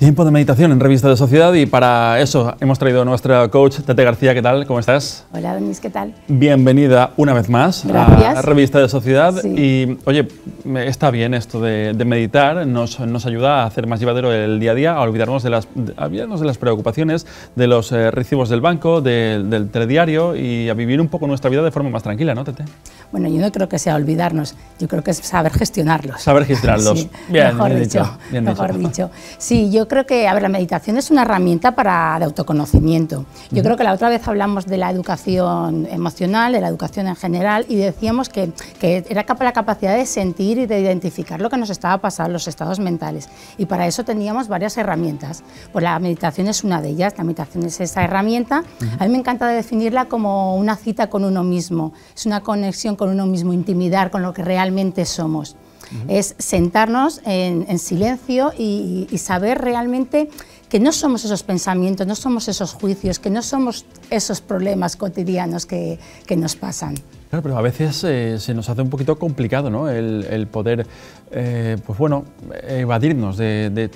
Tiempo de meditación en Revista de Sociedad y para eso hemos traído a nuestra coach Tete García. ¿Qué tal? ¿Cómo estás? Hola, Denis, ¿qué tal? Bienvenida una vez más a Revista de Sociedad. Y oye, está bien esto de, meditar, nos, nos, ayuda a hacer más llevadero el día a día, a olvidarnos de las, olvidarnos de las preocupaciones, de los eh, recibos del banco, del telediario y a vivir un poco nuestra vida de forma más tranquila, ¿no, Tete? Bueno, yo no creo que sea olvidarnos, yo creo que es saber gestionarlos. Saber gestionarlos. bien, mejor dicho. mejor dicho. Sí, yo creo que, a ver, la meditación es una herramienta para de autoconocimiento. Yo creo que la otra vez hablamos de la educación emocional, de la educación en general, y decíamos que, que era la capacidad de sentir y de identificar lo que nos estaba pasando, los estados mentales. Y para eso teníamos varias herramientas. Pues la meditación es una de ellas, la meditación es esa herramienta. A mí me encanta definirla como una cita con uno mismo, es una conexión con uno mismo, intimidar con lo que realmente somos. Es sentarnos en, silencio y, saber realmente que no somos esos pensamientos, no somos esos juicios, que no somos esos problemas cotidianos que nos pasan. Claro, pero a veces eh, se nos hace un poquito complicado ¿no? el, poder, eh, pues bueno, evadirnos de,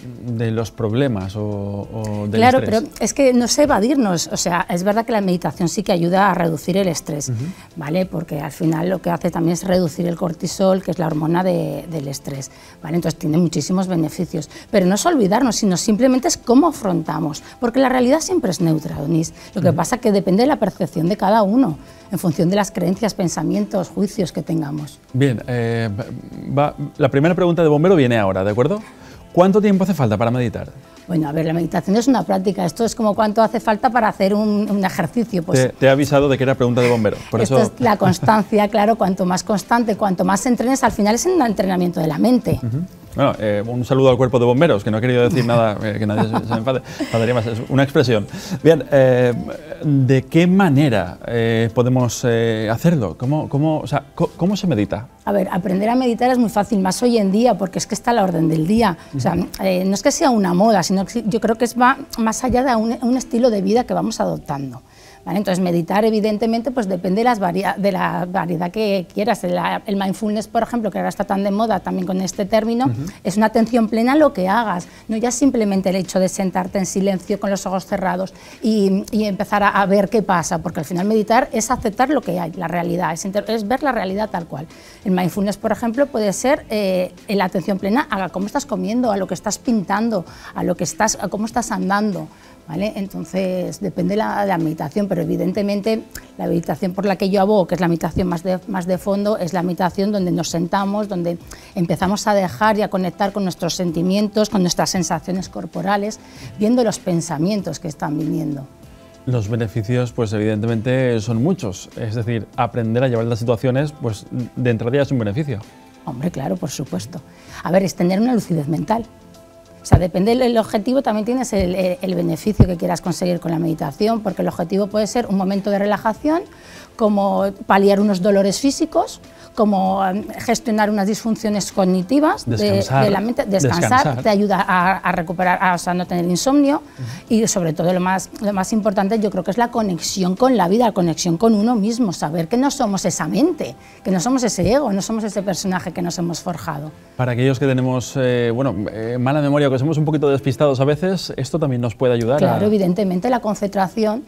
los problemas o, o del Claro, pero es que no sé evadirnos. O sea, es verdad que la meditación sí que ayuda a reducir el estrés, ¿vale? Porque al final lo que hace también es reducir el cortisol, que es la hormona del estrés, ¿vale? Entonces tiene muchísimos beneficios. Pero no es olvidarnos, sino simplemente es cómo afrontamos. Porque la realidad siempre es neutra, Donis. Lo que pasa es que depende de la percepción de cada uno, en función de las creencias, pensamientos, juicios que tengamos. Bien, eh, la primera pregunta de bombero viene ahora, ¿de acuerdo? ¿Cuánto tiempo hace falta para meditar? Bueno, a ver, la meditación es una práctica. Esto es como cuánto hace falta para hacer un, ejercicio. Pues, te, he avisado de que era pregunta de bombero. Por esto es la constancia, claro. Cuanto más constante, cuanto más entrenes, al final es un entrenamiento de la mente. Bueno, eh, un saludo al cuerpo de bomberos, que no he querido decir nada, eh, que nadie se, enfade, más, es una expresión. Bien, eh, ¿de qué manera podemos hacerlo? ¿Cómo, cómo, o sea, ¿Cómo se medita? A ver, aprender a meditar es muy fácil, más hoy en día, porque es que está a la orden del día. O sea, no es que sea una moda, sino que yo creo que es va más allá de un estilo de vida que vamos adoptando. Entonces, meditar, evidentemente, pues depende de, las de la variedad que quieras. El, mindfulness, por ejemplo, que ahora está tan de moda también con este término, es una atención plena a lo que hagas, no ya simplemente el hecho de sentarte en silencio con los ojos cerrados y, empezar a, ver qué pasa, porque al final meditar es aceptar lo que hay, la realidad, es, ver la realidad tal cual. El mindfulness, por ejemplo, puede ser eh, la atención plena a cómo estás comiendo, a lo que estás pintando, a, lo que estás, a cómo estás andando. Entonces, depende de la, meditación, pero evidentemente la meditación por la que yo abogo, que es la meditación más de, más de fondo, es la meditación donde nos sentamos, donde empezamos a dejar y a conectar con nuestros sentimientos, con nuestras sensaciones corporales, viendo los pensamientos que están viniendo. Los beneficios, pues evidentemente son muchos. Es decir, aprender a llevar las situaciones, pues de entrada ya es un beneficio. Hombre, claro, por supuesto. A ver, es tener una lucidez mental. O sea, depende del objetivo, también tienes el, beneficio que quieras conseguir con la meditación, porque el objetivo puede ser un momento de relajación, como paliar unos dolores físicos, como em, gestionar unas disfunciones cognitivas de, la mente, descansar, te ayuda a, recuperar, a, o sea, no tener insomnio. Y sobre todo lo más, lo más importante yo creo que es la conexión con la vida, la conexión con uno mismo, saber que no somos esa mente, que no somos ese ego, no somos ese personaje que nos hemos forjado. Para aquellos que tenemos eh, bueno, eh, mala memoria, que somos un poquito despistados a veces, esto también nos puede ayudar. Claro, evidentemente la concentración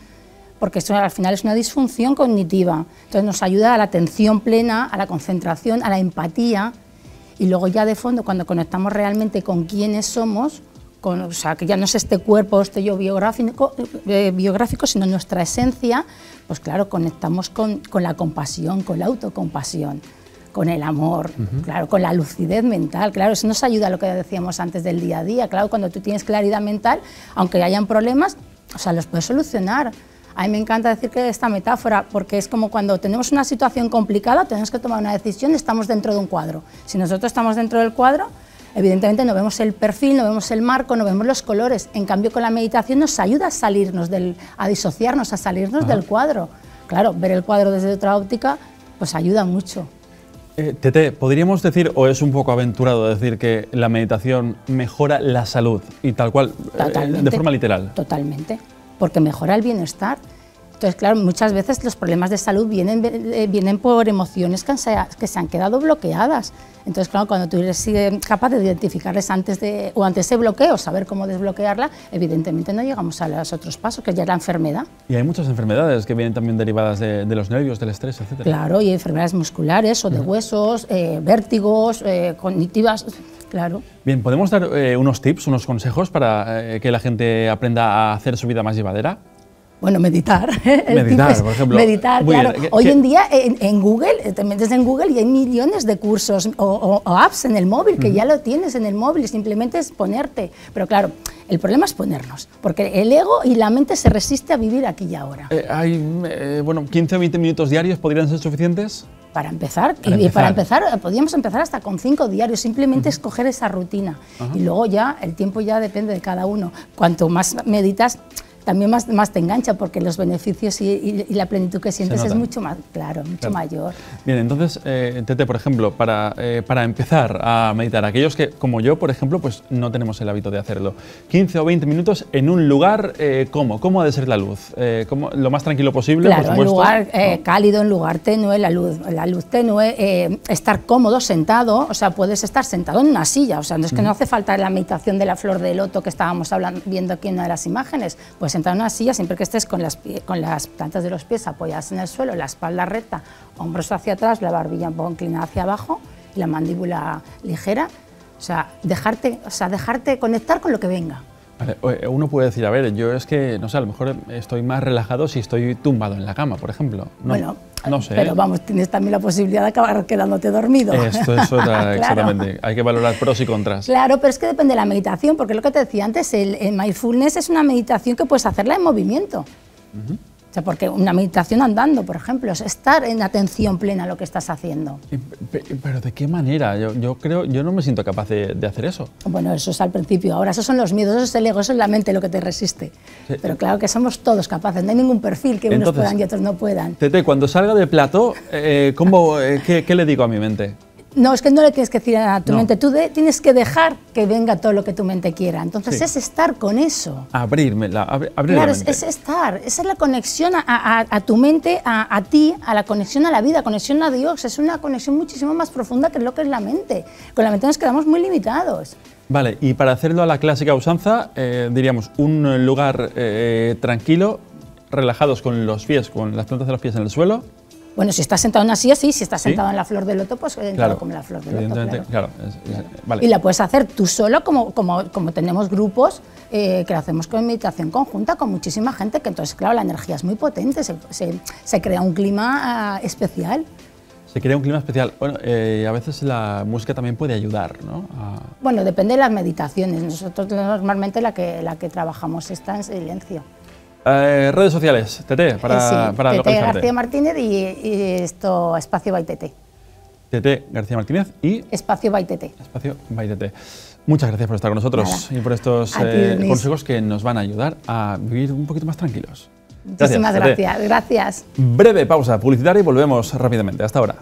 porque esto al final es una disfunción cognitiva. Entonces nos ayuda a la atención plena, a la concentración, a la empatía y luego ya de fondo cuando conectamos realmente con quiénes somos, con, o sea, que ya no es este cuerpo, este yo biográfico, eh, biográfico, sino nuestra esencia, pues claro, conectamos con, con la compasión, con la autocompasión con el amor, claro, con la lucidez mental, claro, eso nos ayuda a lo que decíamos antes del día a día, claro, cuando tú tienes claridad mental, aunque hayan problemas, o sea, los puedes solucionar. A mí me encanta decir que esta metáfora, porque es como cuando tenemos una situación complicada, tenemos que tomar una decisión, estamos dentro de un cuadro. Si nosotros estamos dentro del cuadro, evidentemente no vemos el perfil, no vemos el marco, no vemos los colores. En cambio, con la meditación nos ayuda a salirnos del, a disociarnos, a salirnos del cuadro. Claro, ver el cuadro desde otra óptica, pues ayuda mucho. Eh, Tete, ¿podríamos decir, o es un poco aventurado decir que la meditación mejora la salud y tal cual, eh, de forma literal? Totalmente porque mejora el bienestar. Entonces, claro, muchas veces los problemas de salud vienen, eh, vienen por emociones que se, que se han quedado bloqueadas. Entonces, claro, cuando tú eres eh, capaz de identificarles antes de, o antes ese bloqueo, saber cómo desbloquearla, evidentemente no llegamos a los otros pasos, que ya es la enfermedad. Y hay muchas enfermedades que vienen también derivadas de, los nervios, del estrés, etc. Claro, y enfermedades musculares o de huesos, eh, vértigos, cognitivas, claro. Bien, ¿podemos dar unos tips, unos consejos para que la gente aprenda a hacer su vida más llevadera? Bueno, meditar. meditar, por ejemplo. Meditar, claro. Hoy en día en, Google, eh, te metes en Google y hay millones de cursos o, apps en el móvil, que ya lo tienes en el móvil y simplemente es ponerte. Pero claro, el problema es ponernos, porque el ego y la mente se resiste a vivir aquí y ahora. Eh, hay, eh, bueno, 15 o 20 minutos diarios podrían ser suficientes. Para empezar, y, para empezar, podríamos empezar hasta con cinco diarios, simplemente escoger esa rutina. Y luego ya, el tiempo ya depende de cada uno. Cuanto más meditas, también más, más te engancha porque los beneficios y, la plenitud que sientes es mucho más, claro, mucho mayor. Bien, entonces, eh, Tete, por ejemplo, para, eh, para empezar a meditar, aquellos que, como yo, por ejemplo, pues no tenemos el hábito de hacerlo, 15 o 20 minutos en un lugar, eh, ¿cómo? ¿Cómo ha de ser la luz? Eh, ¿cómo, lo más tranquilo posible, claro, por lugar cálido, en lugar tenue, la luz, la luz tenue, estar cómodo, sentado, o sea, puedes estar sentado en una silla, o sea, no es que no hace falta la meditación de la flor de loto que estábamos hablando, viendo aquí en una de las imágenes, pues sentar en una silla siempre que estés con las, con las plantas de los pies apoyadas en el suelo, la espalda recta, hombros hacia atrás, la barbilla un poco inclinada hacia abajo y la mandíbula ligera. O sea, dejarte, o sea, dejarte conectar con lo que venga. Eh, uno puede decir, a ver, yo es que, no sé, a lo mejor estoy más relajado si estoy tumbado en la cama, por ejemplo. No, bueno, no sé. Pero vamos, tienes también la posibilidad de acabar quedándote dormido. Esto es otra, exactamente. Hay que valorar pros y contras. Claro, pero es que depende de la meditación, porque lo que te decía antes, el, el mindfulness es una meditación que puedes hacerla en movimiento porque una meditación andando, por ejemplo, es estar en atención plena a lo que estás haciendo. ¿Pero de qué manera? Yo, creo, yo no me siento capaz de, hacer eso. Bueno, eso es al principio. Ahora, esos son los miedos, eso es el ego, eso es la mente lo que te resiste. Pero claro que somos todos capaces, no hay ningún perfil que unos puedan y otros no puedan. Tete, cuando salga de plato, eh, ¿cómo, eh, qué, ¿qué le digo a mi mente? No, es que no le tienes que decir a tu mente, tú tienes que dejar que venga todo lo que tu mente quiera. Entonces es estar con eso. Abrirme, la, abrir claro, la mente. Es, estar, esa es la conexión a, tu mente, a, ti, a la conexión a la vida, conexión a Dios. Es una conexión muchísimo más profunda que lo que es la mente. Con la mente nos quedamos muy limitados. Vale, y para hacerlo a la clásica usanza, eh, diríamos un lugar eh, tranquilo, relajados con los pies, con las plantas de los pies en el suelo bueno, si estás sentado en una silla, sí, si estás sentado en la flor del loto, pues claro, como la flor del loto. Claro. vale. Y la puedes hacer tú solo, como, como, como tenemos grupos eh, que lo hacemos con meditación conjunta con muchísima gente, que entonces, claro, la energía es muy potente, se, se, crea un clima ah, especial. Se crea un clima especial. Bueno, eh, a veces la música también puede ayudar, ¿no? Bueno, depende de las meditaciones. Nosotros normalmente la que, la que trabajamos está en silencio. Eh, redes sociales, TT, para, sí, para TT García Martínez y, esto, Espacio by TT. TT García Martínez y... Espacio by TT. Espacio by TT. Muchas gracias por estar con nosotros y por estos eh, consejos que nos van a ayudar a vivir un poquito más tranquilos. Muchísimas gracias, gracias. Breve pausa publicitaria y volvemos rápidamente. Hasta ahora.